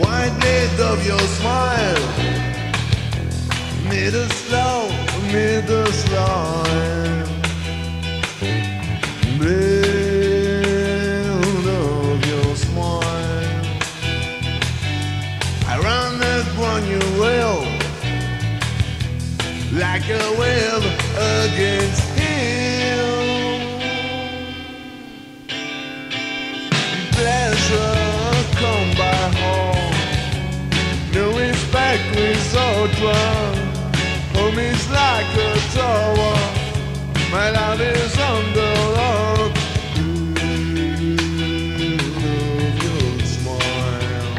whiteness of your smile. Middle slow, middle slow. Build of your smile. I run this one you will, like a whale against. is like a tower, my love is under lock. Love your smile.